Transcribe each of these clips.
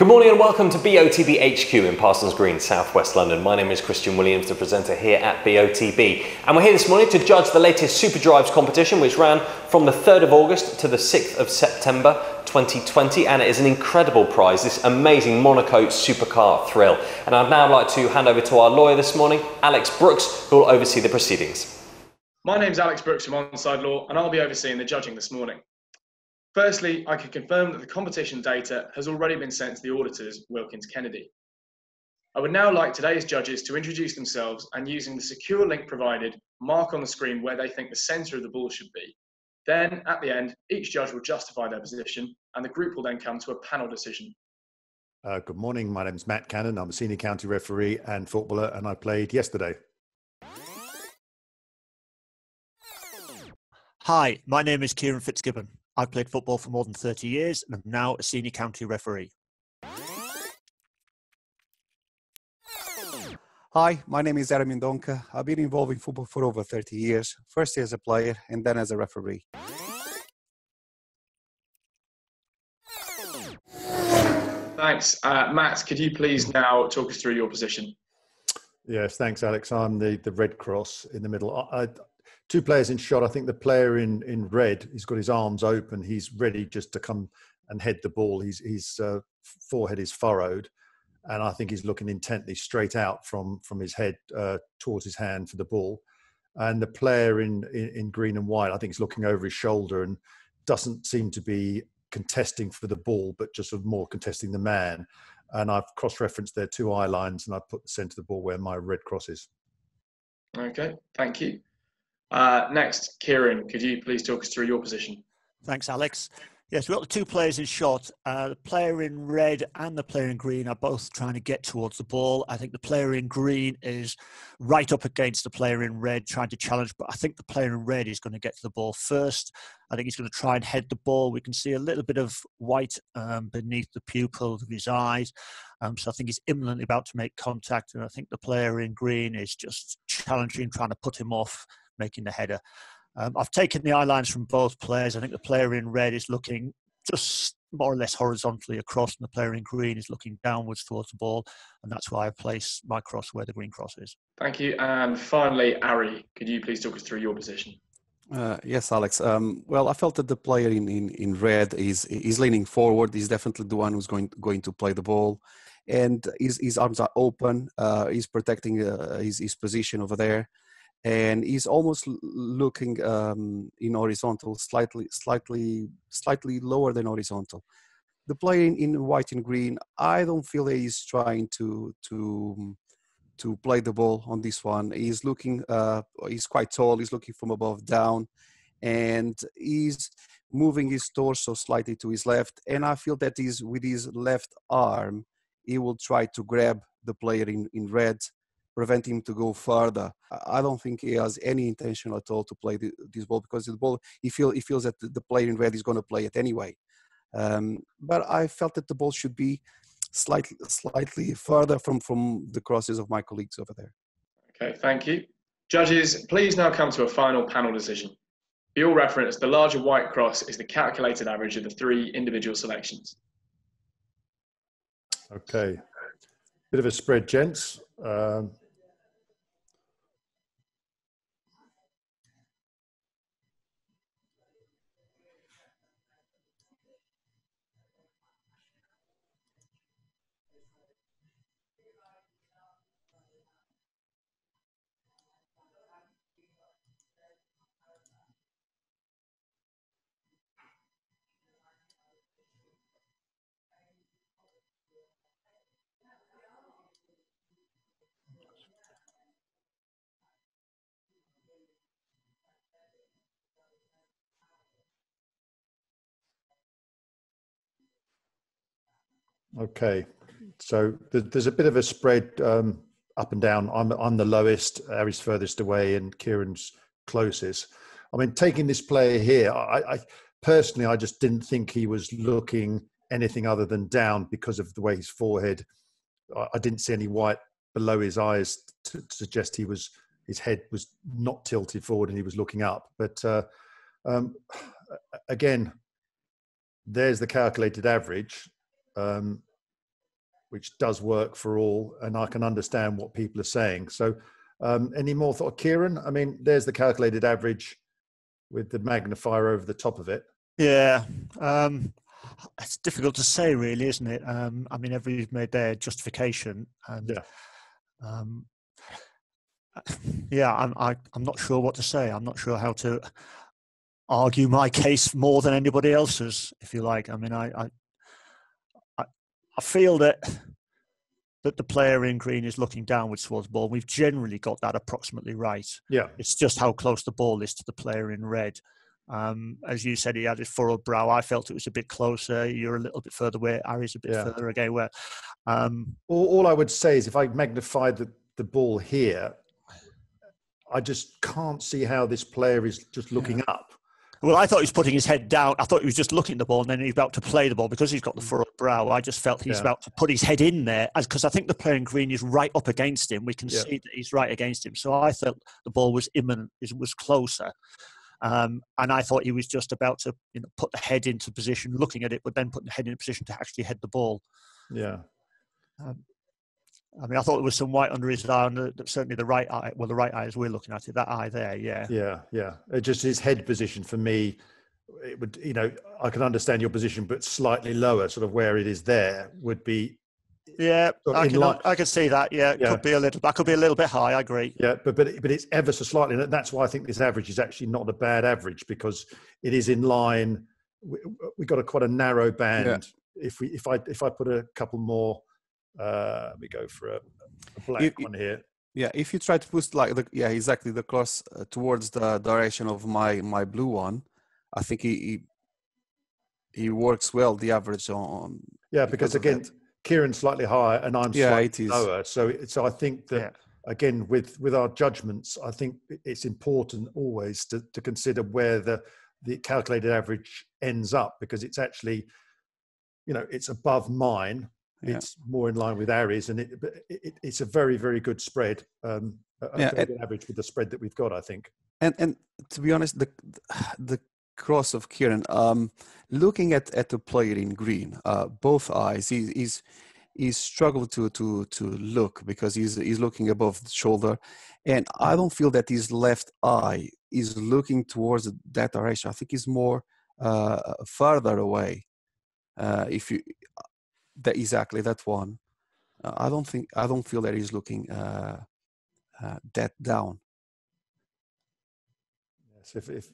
Good morning and welcome to BOTB HQ in Parsons Green, southwest London. My name is Christian Williams, the presenter here at BOTB. And we're here this morning to judge the latest Superdrives competition, which ran from the 3rd of August to the 6th of September 2020. And it is an incredible prize, this amazing Monaco supercar thrill. And I'd now like to hand over to our lawyer this morning, Alex Brooks, who will oversee the proceedings. My name's Alex Brooks from Onside Law, and I'll be overseeing the judging this morning. Firstly, I can confirm that the competition data has already been sent to the auditors, Wilkins Kennedy. I would now like today's judges to introduce themselves and using the secure link provided, mark on the screen where they think the centre of the ball should be. Then, at the end, each judge will justify their position and the group will then come to a panel decision. Uh, good morning. My name is Matt Cannon. I'm a senior county referee and footballer, and I played yesterday. Hi, my name is Kieran Fitzgibbon. I've played football for more than 30 years and am now a senior county referee. Hi, my name is Aramin Donka. I've been involved in football for over 30 years, first as a player and then as a referee. Thanks. Uh, Matt, could you please now talk us through your position? Yes, thanks, Alex. I'm the, the Red Cross in the middle. I, I, two players in shot. I think the player in, in red, he's got his arms open. He's ready just to come and head the ball. His, his uh, forehead is furrowed. And I think he's looking intently straight out from, from his head uh, towards his hand for the ball. And the player in, in, in green and white, I think he's looking over his shoulder and doesn't seem to be contesting for the ball, but just sort of more contesting the man. And I've cross-referenced their two eye lines, and I've put the centre of the ball where my red cross is. Okay, thank you. Uh, next, Kieran, could you please talk us through your position? Thanks, Alex. Yes, we've got the two players in shot. Uh, the player in red and the player in green are both trying to get towards the ball. I think the player in green is right up against the player in red, trying to challenge, but I think the player in red is going to get to the ball first. I think he's going to try and head the ball. We can see a little bit of white um, beneath the pupils of his eyes. Um, so I think he's imminently about to make contact. And I think the player in green is just challenging, trying to put him off making the header. Um, I've taken the eye lines from both players. I think the player in red is looking just more or less horizontally across, and the player in green is looking downwards towards the ball, and that's why I place my cross where the green cross is. Thank you. And finally, Ari, could you please talk us through your position? Uh, yes, Alex. Um, well, I felt that the player in, in, in red is is leaning forward. He's definitely the one who's going going to play the ball, and his, his arms are open. Uh, he's protecting uh, his, his position over there and he's almost looking um, in horizontal, slightly, slightly, slightly lower than horizontal. The player in, in white and green, I don't feel that he's trying to to to play the ball on this one. He's looking, uh, he's quite tall. He's looking from above down, and he's moving his torso slightly to his left. And I feel that he's with his left arm, he will try to grab the player in in red prevent him to go further. I don't think he has any intention at all to play the, this ball because the ball he feel he feels that the, player in red is going to play it anyway. Um, but I felt that the ball should be slightly slightly further from from the crosses of my colleagues over there. Okay, thank you. Judges, please now come to a final panel decision. For your reference, the larger white cross is the calculated average of the three individual selections. Okay, bit of a spread, gents. Um, Okay, so there's a bit of a spread um, up and down. I'm I'm the lowest, Ari's furthest away, and Kieran's closest. I mean, taking this player here, I, I personally I just didn't think he was looking anything other than down because of the way his forehead. I, I didn't see any white below his eyes to, to, suggest he was his head was not tilted forward and he was looking up. But uh, um, again, there's the calculated average. Um, which does work for all, and I can understand what people are saying. So, um, any more thought, Kieran? I mean, there's the calculated average with the magnifier over the top of it. Yeah, um, it's difficult to say, really, isn't it? Um, I mean, everybody's made their justification, and Yeah. um, yeah, I'm I, I'm not sure what to say. I'm not sure how to argue my case more than anybody else's, if you like. I mean, I I, I, feel that that the player in green is looking downwards towards the ball. We've generally got that approximately right. Yeah, It's just how close the ball is to the player in red. Um, as you said, he had his furrowed brow. I felt it was a bit closer. You're a little bit further away. Ari's a bit Yeah. further away. Where, um, all, all I would say is if I magnified the, the ball here, I just can't see how this player is just looking up. Well, I thought he was putting his head down. I thought he was just looking at the ball, and then he's about to play the ball because he's got the furrowed brow. I just felt he's Yeah. about to put his head in there because I think the player in green is right up against him. We can Yeah. see that he's right against him. So I thought the ball was imminent, it was closer. Um, and I thought he was just about to you know, put the head into position, looking at it, but then putting the head in position to actually head the ball. Yeah, I mean, I thought there was some white under his eye, and the, the- certainly the right eye. Well, the right eye as we're looking at it, that eye there, yeah. yeah, yeah. It just his head position for me, it would, you know, I can understand your position, but slightly lower, sort of where it is there, would be Yeah, Sort of I can, line- I can see that. Yeah, Yeah. could be a little. That could be a little bit high. I agree. Yeah, but but it- but it's ever so slightly, and that's why I think this average is actually not a bad average because it is in line. We, we got a quite a narrow band. If we if I if I put a couple more, uh, let me go for a, a black You- one here. Yeah, if you try to push like the yeah exactly the cross uh, towards the direction of my my blue one, I think he he, he works well the average on. Yeah, because because again. Kieran's slightly higher and I'm Yeah, slightly lower. So so I think that Yeah. again with with our judgments, I think it's important always to to consider where the the calculated average ends up because it's actually, you know, it's above mine. Yeah. It's more in line with Ari's, and it, it, it- it's a very very good spread. Um, Yeah, very and- good average with the spread that we've got, I think. And and to be honest, the the cross of Kieran, um, looking at at the player in green, uh, both eyes, he, he's he's struggled to to to look because he's he's looking above the shoulder, and I don't feel that his left eye is looking towards that direction. I think he's more uh, further away. Uh, if you that exactly that one, uh, I don't think I don't feel that he's looking uh, uh, that down. Yes, if, if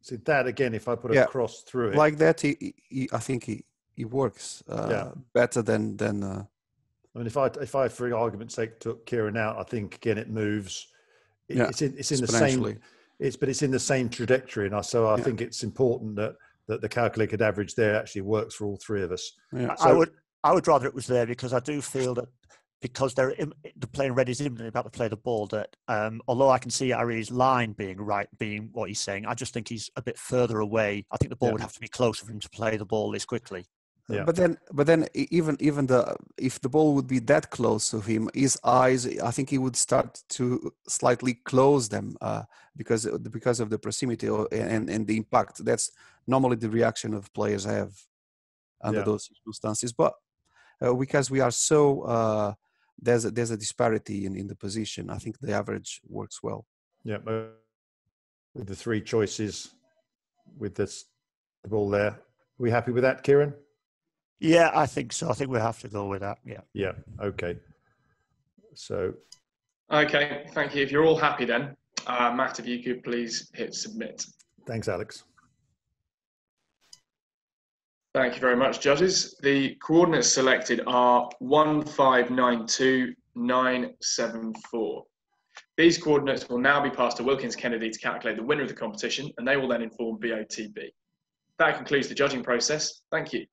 so that again, if I put a cross through it, like that he, he- i think he he works uh, better than than uh, I mean, if I if I, for argument's sake, took Kieran out, I think again it moves. It, Yeah, it's in it's in the same. It's but it's in the same trajectory, and I, so I Yeah. think it's important that that the calculated average there actually works for all three of us. yeah I- I would I would rather it was there because I do feel that because they're im- the playing red is imminent about to play the ball that um, although I can see Ari's line being right being what he's saying, I just think he's a bit further away. I think the ball Yeah. would have to be closer for him to play the ball this quickly. Yeah. but then but then even even the if the ball would be that close to him his eyes i think he would start to slightly close them uh, because because of the proximity or, and and the impact that's normally the reaction of players have under Yeah. those circumstances but uh, because we are so uh, there's a, there's a disparity in, in the position i think the average works well Yeah, with the three choices, with this the ball there. Are we happy with that, Kieran? Yeah, I think so. I think we have to go with that. Yeah. Yeah. Okay. So Okay, thank you. If you're all happy then, uh, Matt, if you could please hit submit. thanks, Alex. Thank you very much, judges. The coordinates selected are 1592974. These coordinates will now be passed to Wilkins Kennedy to calculate the winner of the competition, and they will then inform BOTB. That concludes the judging process. Thank you.